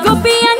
गोपियन